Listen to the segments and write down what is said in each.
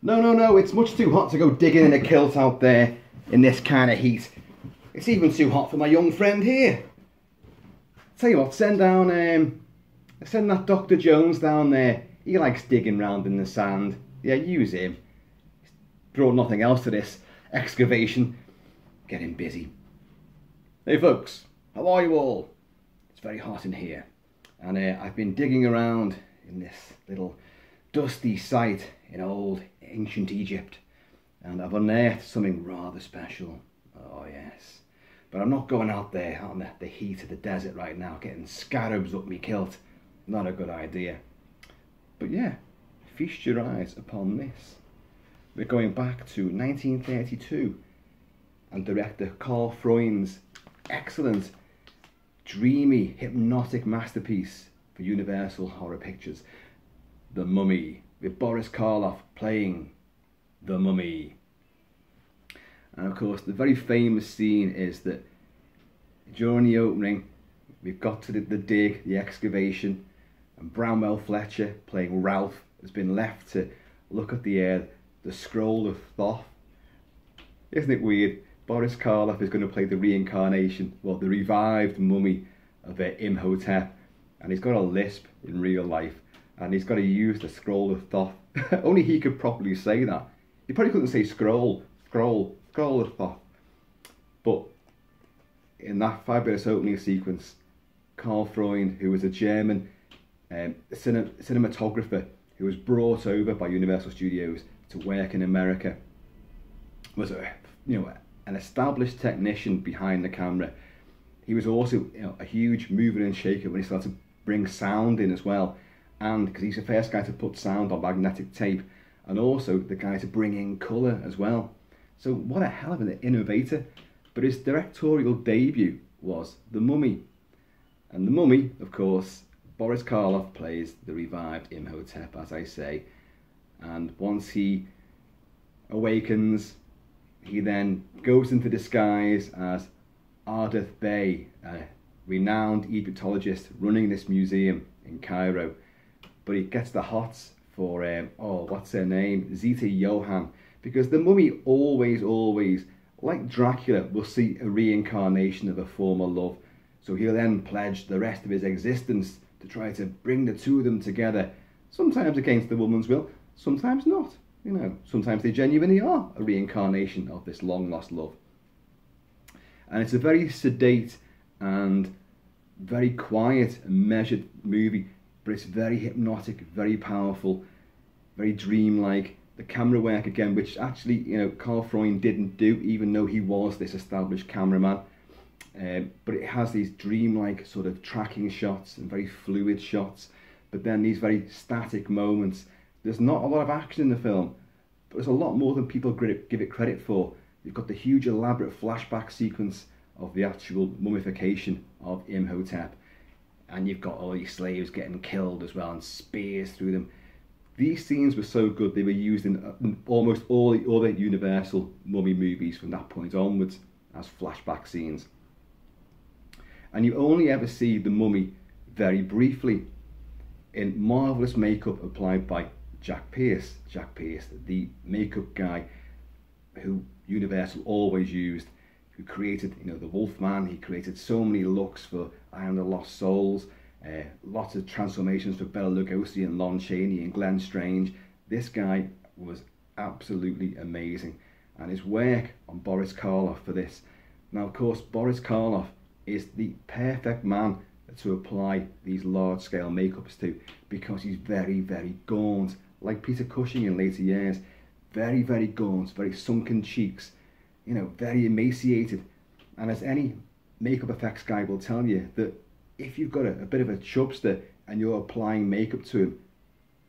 No, no, no, it's much too hot to go digging in a kilt out there in this kind of heat. It's even too hot for my young friend here. Tell you what, send down, um, send that Dr. Jones down there. He likes digging round in the sand. Yeah, use him. He's brought nothing else to this excavation. Get him busy. Hey folks, how are you all? It's very hot in here. And uh, I've been digging around in this little dusty site in old ancient Egypt. And I've unearthed something rather special. Oh yes. But I'm not going out there on the, the heat of the desert right now, getting scarabs up me kilt. Not a good idea. But yeah, feast your eyes upon this. We're going back to 1932 and director Karl Freund's excellent, dreamy, hypnotic masterpiece for Universal Horror Pictures, The Mummy, with Boris Karloff playing The Mummy. And of course, the very famous scene is that during the opening, we've got to the, the dig, the excavation, and Bramwell Fletcher, playing Ralph, has been left to look at the air, the scroll of Thoth. Isn't it weird? Boris Karloff is going to play the reincarnation, well, the revived mummy of uh, Imhotep, and he's got a lisp in real life, and he's got to use the scroll of Thoth. Only he could properly say that. He probably couldn't say scroll, scroll, scroll of Thoth. But in that fabulous opening sequence, Karl Freund, who was a German um, cine cinematographer who was brought over by Universal Studios to work in America, was a you know an established technician behind the camera. He was also you know, a huge mover and shaker when he started to bring sound in as well, and because he's the first guy to put sound on magnetic tape, and also the guy to bring in colour as well. So what a hell of an innovator! But his directorial debut was The Mummy, and The Mummy, of course, Boris Karloff plays the revived Imhotep, as I say, and once he awakens, he then goes into disguise as Ardath Bey, a renowned Egyptologist running this museum in Cairo. But he gets the hots for, um, oh, what's her name? Zita Johann. Because the mummy always, always, like Dracula, will see a reincarnation of a former love. So he'll then pledge the rest of his existence to try to bring the two of them together, sometimes against the woman's will, sometimes not. You know, sometimes they genuinely are a reincarnation of this long lost love. And it's a very sedate and very quiet and measured movie, but it's very hypnotic, very powerful, very dreamlike. The camera work again, which actually, you know, Karl Freund didn't do, even though he was this established cameraman. Um, but it has these dreamlike sort of tracking shots and very fluid shots, but then these very static moments. There's not a lot of action in the film, but there's a lot more than people give it credit for. You've got the huge elaborate flashback sequence of the actual mummification of Imhotep, and you've got all these slaves getting killed as well and spears through them. These scenes were so good they were used in uh, almost all the other Universal mummy movies from that point onwards as flashback scenes and you only ever see the mummy very briefly in marvellous makeup applied by Jack Pierce. Jack Pierce, the makeup guy who Universal always used, who created, you know, the Wolfman. He created so many looks for Eye of the Lost Souls, uh, lots of transformations for Bela Lugosi and Lon Chaney and Glenn Strange. This guy was absolutely amazing, and his work on Boris Karloff for this. Now, of course, Boris Karloff is the perfect man to apply these large scale makeups to because he's very, very gaunt, like Peter Cushing in later years. Very, very gaunt, very sunken cheeks, you know, very emaciated. And as any makeup effects guy will tell you, that if you've got a, a bit of a chubster and you're applying makeup to him,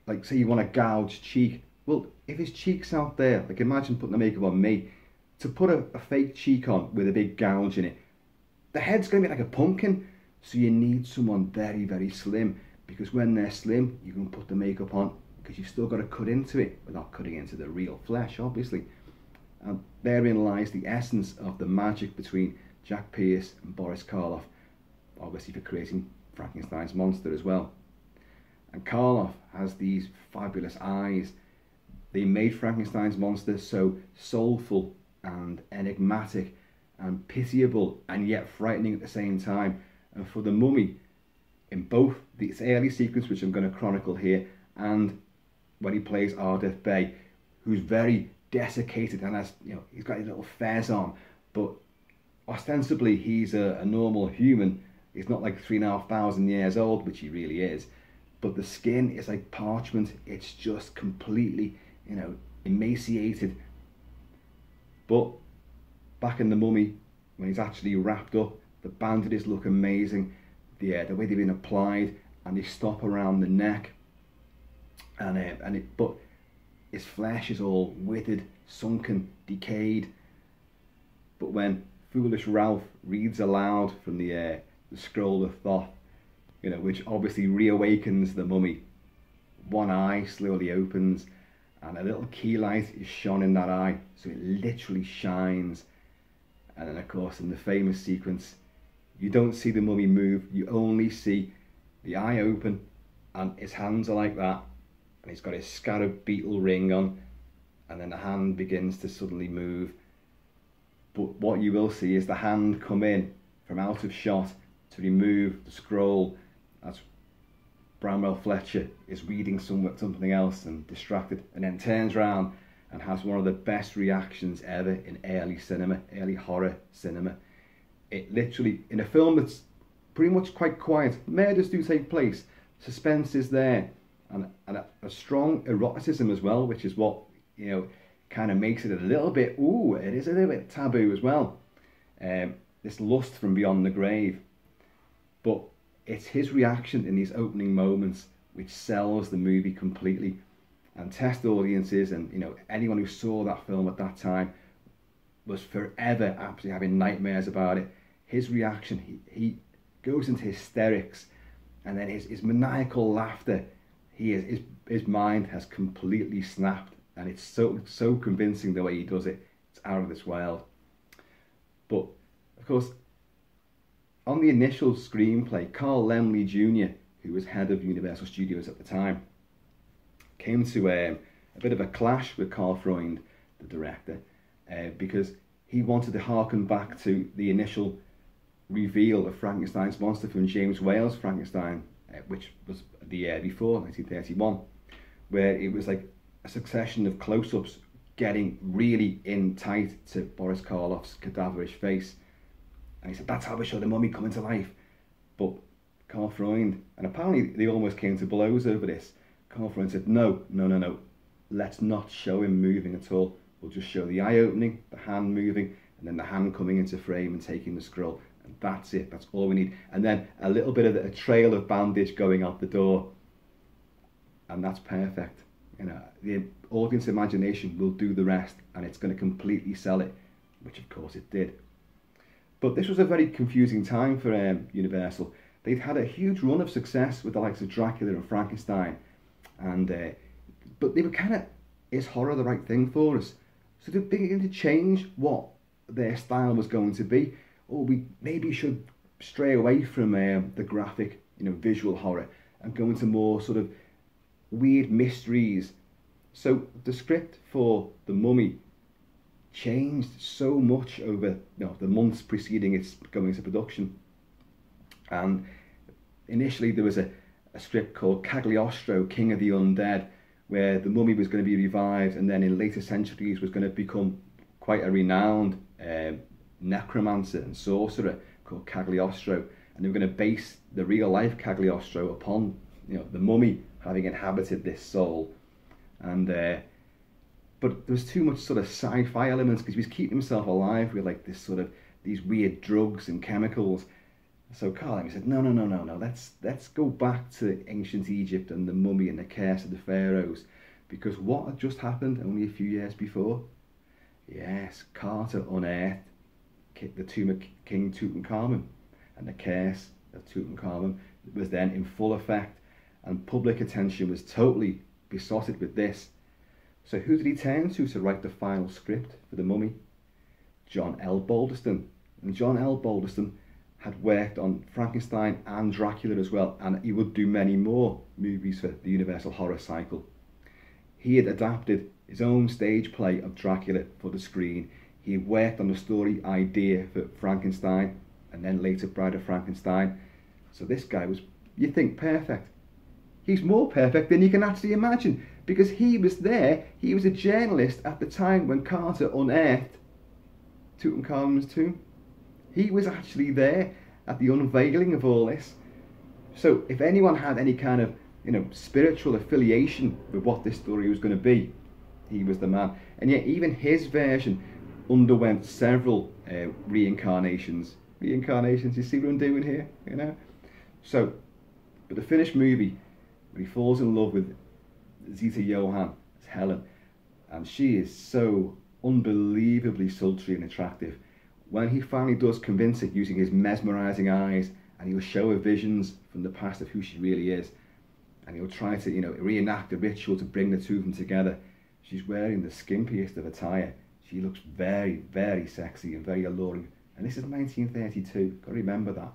like say you want a gouged cheek, well, if his cheek's out there, like imagine putting the makeup on me, to put a, a fake cheek on with a big gouge in it, the head's going to be like a pumpkin. So you need someone very, very slim because when they're slim, you can put the makeup on because you've still got to cut into it without cutting into the real flesh, obviously. And therein lies the essence of the magic between Jack Pierce and Boris Karloff, obviously for creating Frankenstein's monster as well. And Karloff has these fabulous eyes, they made Frankenstein's monster so soulful and enigmatic and pitiable and yet frightening at the same time. And for the mummy, in both this early sequence, which I'm going to chronicle here, and when he plays Ardath Bey, who's very desiccated and has, you know, he's got his little fez on, but ostensibly he's a, a normal human. He's not like three and a half thousand years old, which he really is. But the skin is like parchment. It's just completely, you know, emaciated. But back in the mummy, when he's actually wrapped up, the bandages look amazing. The, uh, the way they've been applied and they stop around the neck. And, uh, and it, but his flesh is all withered, sunken, decayed. But when foolish Ralph reads aloud from the, uh, the scroll of Thoth, you know, which obviously reawakens the mummy, one eye slowly opens and a little key light is shone in that eye, so it literally shines. And then, of course, in the famous sequence, you don't see the mummy move, you only see the eye open, and his hands are like that, and he's got his scarab beetle ring on, and then the hand begins to suddenly move. But what you will see is the hand come in from out of shot to remove the scroll as Bramwell Fletcher is reading some, something else and distracted, and then turns around and has one of the best reactions ever in early cinema, early horror cinema. It literally, in a film that's pretty much quite quiet, murders do take place, suspense is there, and, and a, a strong eroticism as well, which is what, you know, kind of makes it a little bit, ooh, it is a little bit taboo as well. Um, this lust from beyond the grave. But it's his reaction in these opening moments which sells the movie completely and test audiences and you know anyone who saw that film at that time was forever absolutely having nightmares about it his reaction he, he goes into hysterics and then his, his maniacal laughter he is his, his mind has completely snapped and it's so so convincing the way he does it it's out of this world but of course on the initial screenplay, Carl Laemmle Jr., who was head of Universal Studios at the time, came to um, a bit of a clash with Karl Freund, the director, uh, because he wanted to harken back to the initial reveal of Frankenstein's monster from James Whale's Frankenstein, Uh, which was the year before, 1931, where it was like a succession of close-ups getting really in tight to Boris Karloff's cadaverish face and he said, that's how we show the mummy coming to life. But Karl Freund, and apparently they almost came to blows over this. Karl Freund said, no, no, no, no. Let's not show him moving at all. We'll just show the eye opening, the hand moving, and then the hand coming into frame and taking the scroll. That's it. That's all we need. And then a little bit of a trail of bandage going out the door. And that's perfect. You know, the audience imagination will do the rest and it's going to completely sell it, which of course it did. But this was a very confusing time for um, Universal. They'd had a huge run of success with the likes of Dracula and Frankenstein, and uh, but they were kind of, is horror the right thing for us? So they began to change what their style was going to be. Or we maybe should stray away from um, the graphic, you know, visual horror and go into more sort of weird mysteries. So the script for The Mummy changed so much over you know, the months preceding its going into production. And initially there was a, a script called Cagliostro, King of the Undead, where the mummy was going to be revived and then in later centuries was going to become quite a renowned um, necromancer and sorcerer called Cagliostro. And they were going to base the real life Cagliostro upon you know, the mummy having inhabited this soul. And uh, but there was too much sort of sci-fi elements because he was keeping himself alive with like this sort of these weird drugs and chemicals. So Carl he said, no, no, no, no, no. Let's let's go back to ancient Egypt and the mummy and the curse of the pharaohs, because what had just happened only a few years before? Yes, Carter unearthed the tomb of King Tutankhamun, and the curse of Tutankhamun was then in full effect, and public attention was totally besotted with this so who did he turn to to write the final script for The Mummy? John L. Balderston. And John L. Balderston had worked on Frankenstein and Dracula as well, and he would do many more movies for the Universal Horror cycle. he had adapted his own stage play of Dracula for the screen. He worked on the story idea for Frankenstein and then later Bride of Frankenstein. So this guy was, you think, perfect. He's more perfect than you can actually imagine because he was there. He was a journalist at the time when Carter unearthed Tutankhamun's tomb. He was actually there at the unveiling of all this. So if anyone had any kind of you know spiritual affiliation with what this story was going to be, he was the man. And yet even his version underwent several uh, reincarnations. Reincarnations, you see what I'm doing here? You know? So, but the finished movie, when he falls in love with Zita Johann as Helen, and she is so unbelievably sultry and attractive. When he finally does convince her using his mesmerizing eyes, and he'll show her visions from the past of who she really is, and he'll try to, you know, reenact the ritual to bring the two of them together. She's wearing the skimpiest of attire. She looks very, very sexy and very alluring. And this is 1932. Got to remember that.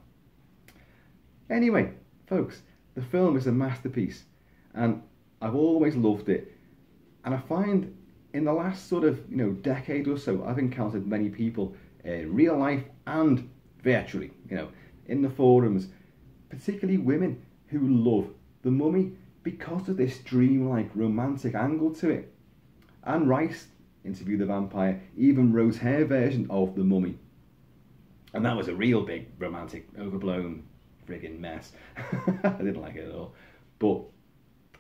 Anyway, folks, the film is a masterpiece, and I've always loved it. And I find in the last sort of you know decade or so, I've encountered many people in uh, real life and virtually, you know, in the forums, particularly women who love the mummy because of this dreamlike romantic angle to it. Anne Rice, Interview the Vampire, even wrote her version of the mummy. And that was a real big romantic, overblown frigging mess. I didn't like it at all. But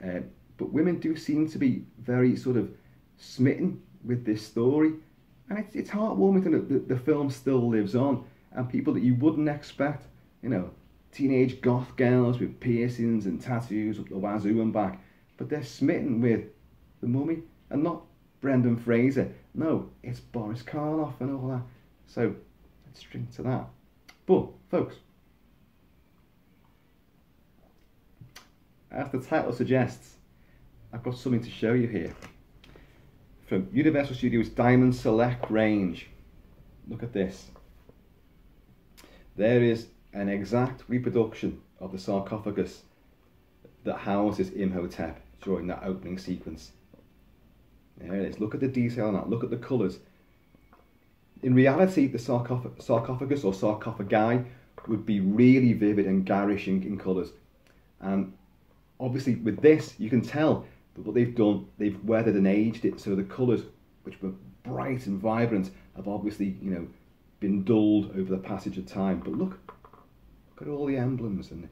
uh, but women do seem to be very sort of smitten with this story. And it's, it's heartwarming that the, the film still lives on. And people that you wouldn't expect, you know, teenage goth girls with piercings and tattoos up the wazoo and back, but they're smitten with the mummy and not Brendan Fraser. No, it's Boris Karloff and all that. So let's drink to that. But, folks, as the title suggests, I've got something to show you here. From Universal Studios Diamond Select range. Look at this. There is an exact reproduction of the sarcophagus that houses Imhotep during that opening sequence. There it is. Look at the detail on that. Look at the colours. In reality, the sarcoph sarcophagus or sarcophagi would be really vivid and garish in, in colours. And obviously with this, you can tell but what they've done, they've weathered and aged it, so the colours, which were bright and vibrant, have obviously, you know, been dulled over the passage of time. But look, look at all the emblems and,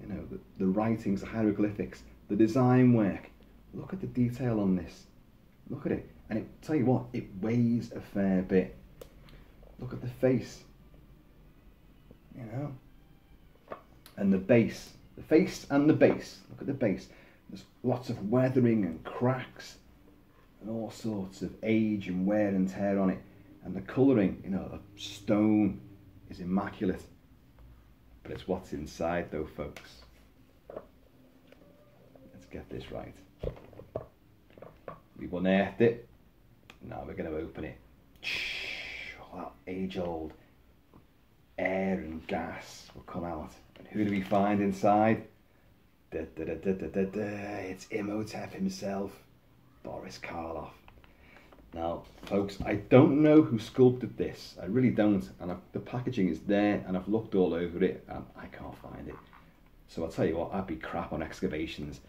you know, the, the writings, the hieroglyphics, the design work. Look at the detail on this. Look at it. And it, tell you what, it weighs a fair bit. Look at the face. You know? And the base. The face and the base. Look at the base. There's lots of weathering and cracks and all sorts of age and wear and tear on it. And the colouring, you know, the stone is immaculate. But it's what's inside though, folks. Let's get this right. We've unearthed it. Now we're going to open it. Oh, that age-old air and gas will come out. And who do we find inside? Da, da, da, da, da, da, It's Imhotep himself, Boris Karloff. Now, folks, I don't know who sculpted this. I really don't. And I've, the packaging is there, and I've looked all over it, and I can't find it. So I'll tell you what, I'd be crap on excavations.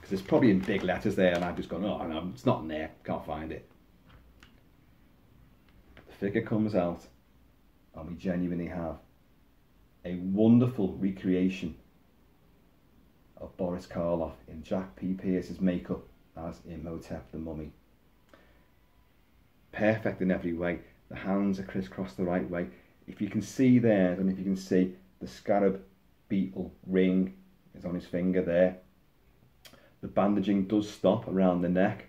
Because it's probably in big letters there, and I've just gone, oh, no, it's not in there. Can't find it. The figure comes out, and we genuinely have a wonderful recreation of Boris Karloff in Jack P. Pierce's makeup as Imhotep the Mummy. Perfect in every way. The hands are crisscrossed the right way. If you can see there, and if you can see the scarab beetle ring is on his finger there. The bandaging does stop around the neck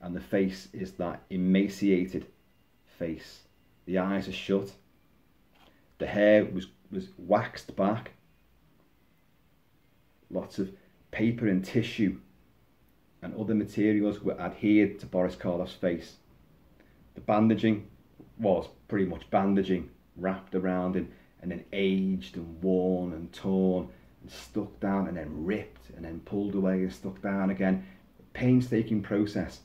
and the face is that emaciated face. The eyes are shut. The hair was, was waxed back lots of paper and tissue and other materials were adhered to Boris Karloff's face. The bandaging was pretty much bandaging wrapped around him and then aged and worn and torn stuck down and then ripped and then pulled away and stuck down again. painstaking process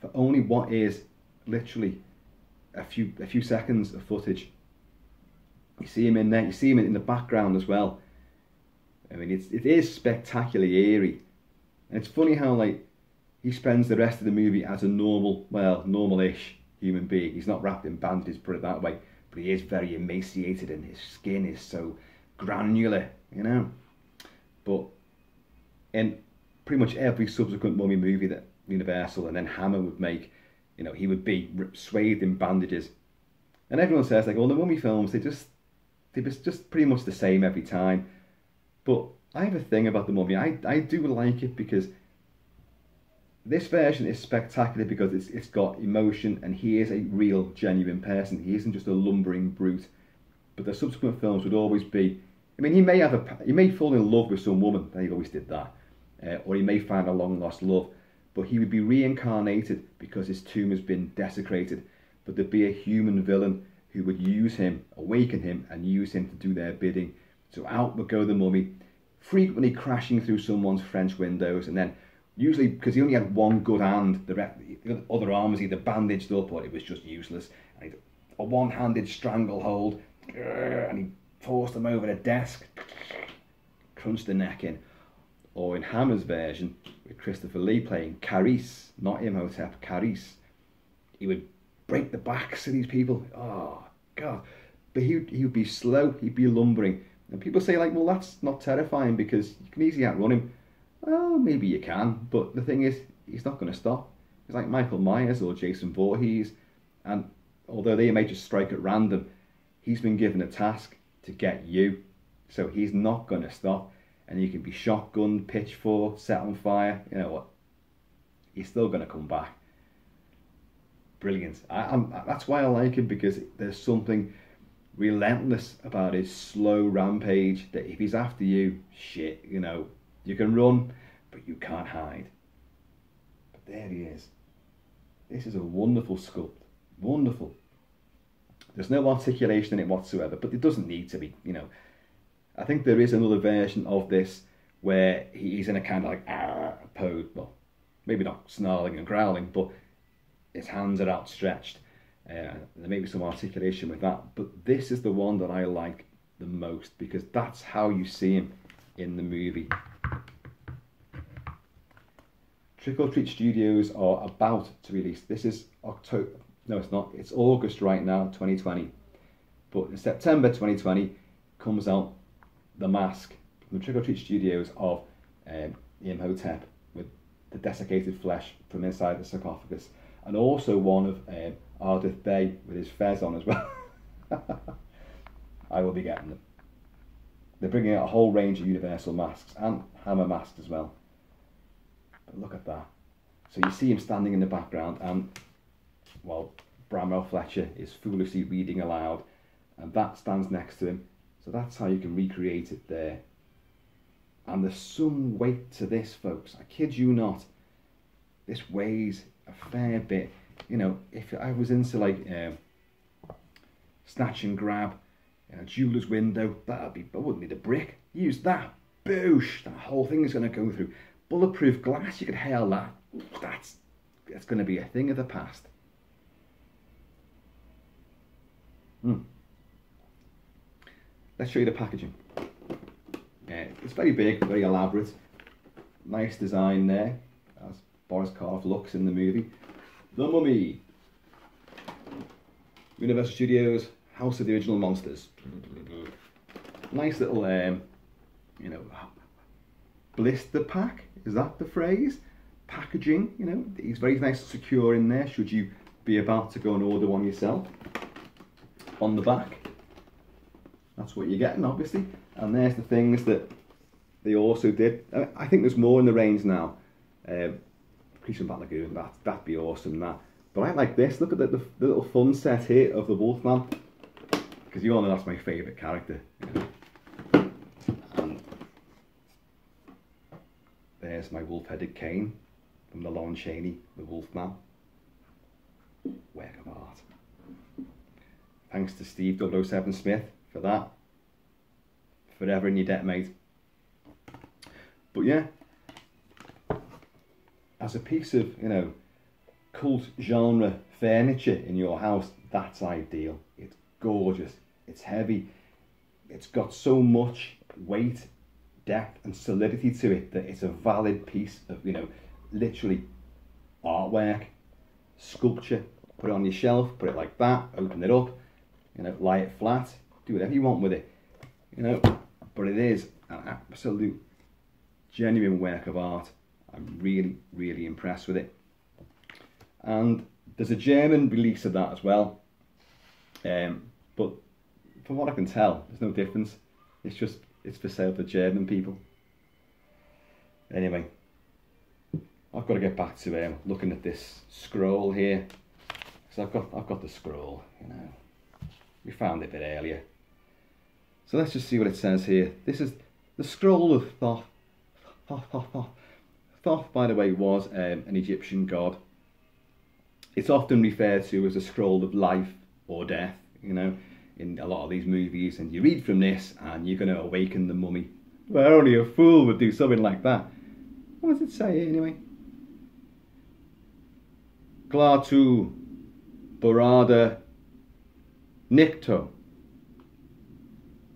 for only what is literally a few a few seconds of footage. You see him in there. You see him in the background as well. I mean, it's it is spectacularly eerie, and it's funny how like he spends the rest of the movie as a normal, well, normal-ish human being. He's not wrapped in bandages, put it that way, but he is very emaciated, and his skin is so granular, you know. But in pretty much every subsequent Mummy movie that Universal and then Hammer would make, you know, he would be swathed in bandages. And everyone says like all the Mummy films, they just they was just pretty much the same every time. But I have a thing about the Mummy. I, I do like it because this version is spectacular because it's it's got emotion and he is a real genuine person. He isn't just a lumbering brute. But the subsequent films would always be. I mean, he may have a he may fall in love with some woman. He always did that, uh, or he may find a long lost love but he would be reincarnated because his tomb has been desecrated. But there'd be a human villain who would use him, awaken him, and use him to do their bidding. So out would go the mummy, frequently crashing through someone's French windows, and then usually because he only had one good hand, the, the other arm was either bandaged up or it was just useless. And a one-handed stranglehold, and he forced them over the desk, crunched the neck in. Or in Hammer's version, with Christopher Lee playing Kharis, not Imhotep, Kharis. He would break the backs of these people. Oh, God. But he, he would be slow, he'd be lumbering. And people say, like, well, that's not terrifying because you can easily outrun him. Well, maybe you can, but the thing is, he's not going to stop. He's like Michael Myers or Jason Voorhees. And although they may just strike at random, he's been given a task to get you. So he's not going to stop and you can be shotgunned, pitchfork, set on fire. You know what? He's still going to come back. Brilliant. I, that's why I like him because there's something relentless about his slow rampage. That if he's after you, shit, you know, you can run, but you can't hide. But there he is. This is a wonderful sculpt. Wonderful. There's no articulation in it whatsoever, but it doesn't need to be. You know, I think there is another version of this where he's in a kind of like ah pose. Well, maybe not snarling and growling, but his hands are outstretched. Uh, there may be some articulation with that, but this is the one that I like the most because that's how you see him in the movie. Trick or Treat Studios are about to release. This is October. No, it's not. It's August right now, 2020. But in September 2020 comes out the mask from the Trick or Treat Studios of um, Imhotep with the desiccated flesh from inside the sarcophagus, and also one of um, Ardath Bey with his fez on as well. I will be getting them. They're bringing out a whole range of Universal masks and Hammer masks as well. But look at that. So you see him standing in the background, and well, Bramwell Fletcher is foolishly reading aloud, and that stands next to him so that's how you can recreate it there. And there's some weight to this, folks. I kid you not. This weighs a fair bit. You know, if I was into like um, snatch and grab, in a jeweler's window, that'd be, I wouldn't need a brick. Use that, boosh, that whole thing is going to go through. Bulletproof glass, you could hail that. That's, that's going to be a thing of the past. Hmm. Let's show you the packaging. Yeah, it's very big, very elaborate. Nice design there, as Boris Karloff looks in the movie. The Mummy. Universal Studios, House of the Original Monsters. Nice little, um, you know, blister pack. Is that the phrase? Packaging, you know, it's very nice and secure in there should you be about to go and order one yourself. On the back, that's what you're getting, obviously. And there's the things that they also did. I think there's more in the range now. Um, Creature Bat Lagoon, that, that'd be awesome, that. But I like this. Look at the, the, the little fun set here of the Wolfman. Because you all know that's my favourite character. And there's my wolf-headed cane from the Lon Chaney, the Wolfman. Work of art. Thanks to Steve 007 Smith for that. Forever in your debt, mate. But yeah, as a piece of, you know, cult genre furniture in your house, that's ideal. It's gorgeous. It's heavy. It's got so much weight, depth, and solidity to it that it's a valid piece of, you know, literally artwork, sculpture. Put it on your shelf, put it like that, open it up, you know, lie it flat, do whatever you want with it, you know. But it is an absolute, genuine work of art. I'm really, really impressed with it. And there's a German release of that as well. Um, but from what I can tell, there's no difference. It's just, it's for sale for German people. Anyway, I've got to get back to um, looking at this scroll here. Because I've got, I've got the scroll, you know. We found it a bit earlier. So let's just see what it says here. This is the scroll of Thoth. Thoth, Thoth, Thoth. By the way, was um, an Egyptian god. It's often referred to as a scroll of life or death, you know, in a lot of these movies. And you read from this and you're going to awaken the mummy. Well, only a fool would do something like that. What does it say anyway? Klaatu Barada Nikto.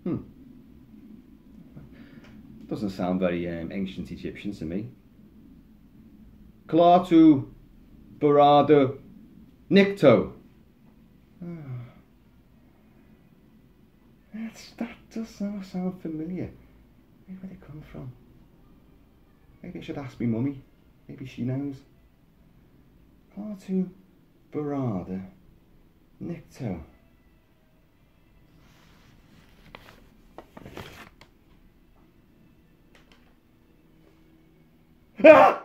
Hmm. Doesn't sound very um, ancient Egyptian to me. Klaatu Barada Nikto. Oh. That's, that does sound, sound familiar. Where did it come from? Maybe I should ask me mummy. Maybe she knows. Klaatu Barada Nikto. Ah!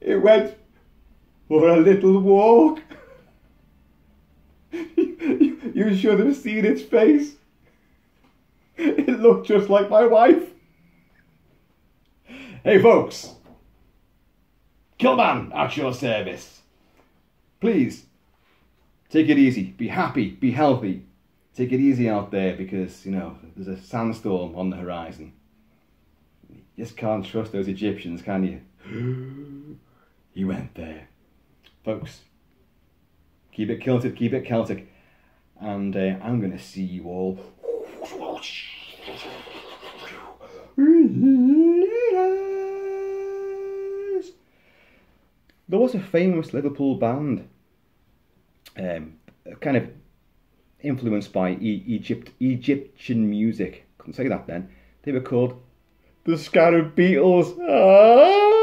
it went for a little walk. You should have seen its face. It looked just like my wife. Hey folks, Kilt-Man at your service. Please, take it easy, be happy, be healthy. Take it easy out there because, you know, there's a sandstorm on the horizon. You just can't trust those Egyptians, can you? he went there. Folks, keep it Celtic, keep it Celtic. And uh, I'm going to see you all there was a famous Liverpool band, um, kind of influenced by e Egypt Egyptian music. Couldn't say that then. They were called the Scarab Beatles. Ah!